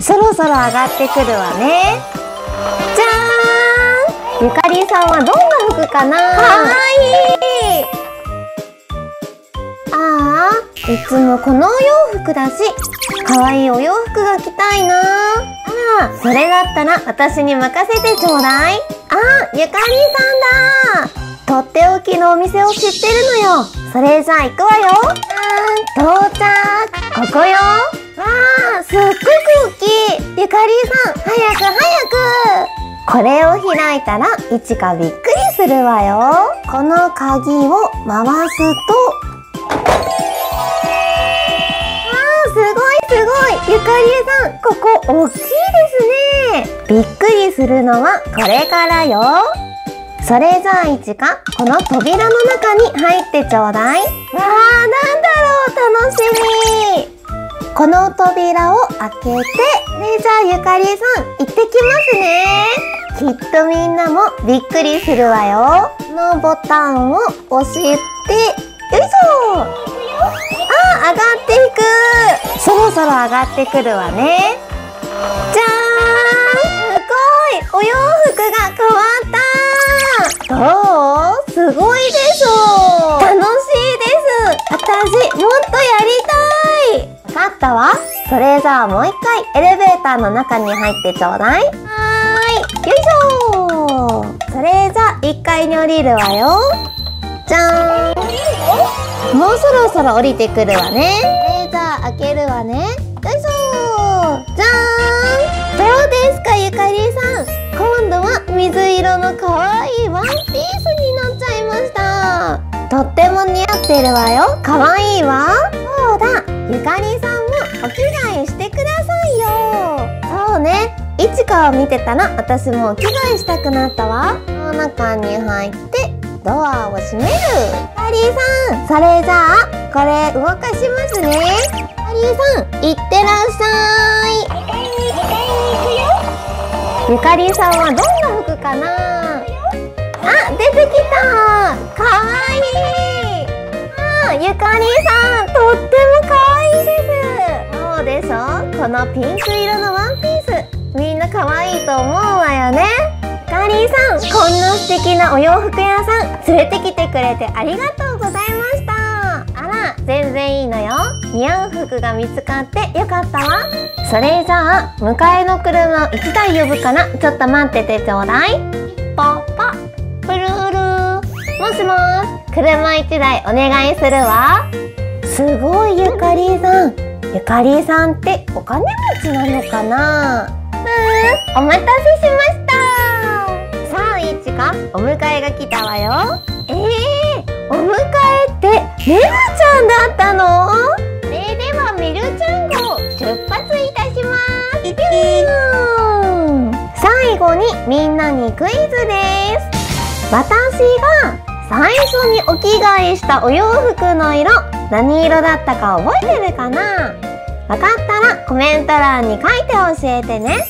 そろそろ上がってくるわね。じゃーん。ゆかりさんはどんな服かな？かわい。いああいつもこのお洋服だしかわいいお洋服が着たいなあらそれだったら私に任せてちょうだい。あゆかりさんだとっておきのお店を知ってるのよ。それじゃあ行くわよ。到着。ここよ。わあすっごいゆかりさん早く早く。これを開いたらいちかびっくりするわよ。この鍵を回すと。あすごいすごい。ゆかりさんここ大きいですね。びっくりするのはこれからよ。それじゃあいちかこの扉の中に入ってちょうだい。わあなんだろう楽しみ。この扉を開けてねじゃあゆかりさん行ってきますね。きっとみんなもびっくりするわよ。のボタンを押してよいしょ。あ上がっていく。そろそろ上がってくるわね。じゃーんすごい。お洋服が変わった。どう？すごいでしょ楽しいです。私もっとやりたわそれじゃあもう一回エレベーターの中に入ってちょうだい。はーいよいしょ。それじゃあ1階に降りるわよ。じゃーん。もうそろそろ降りてくるわね。レーザー開けるわね。よいしょ。じゃーん。どうですかゆかりさん。今度は水色の可愛いいワンピースになっちゃいました。とっても似合ってるわよ。可愛いわ。そうだ。いちかを見てたら私もお着替えしたくなったわ。この中に入ってドアを閉める。ハリーさんそれじゃあこれ動かしますね。ハリーさんいってらっしゃい。ゆかりさんはどんな服かな。あ出てきた。かわいい。あゆかりさんとってもかわいいです。そうでしょこのピンク素敵なお洋服屋さん連れてきてくれてありがとうございました。あら全然いいのよ。似合う服が見つかってよかったわ。それじゃあ迎えの車を1台呼ぶからちょっと待っててちょうだい。ポッポプルール。もしもし車1台お願いするわ。すごいゆかりさん。ゆかりさんってお金持ちなのかな？うんお待たせし迎えが来たわよ。えー、お迎えってメルちゃんだったの？それではメルちゃん号出発いたします。最後にみんなにクイズです。私が最初にお着替えしたお洋服の色何色だったか覚えてるかな？わかったらコメント欄に書いて教えてね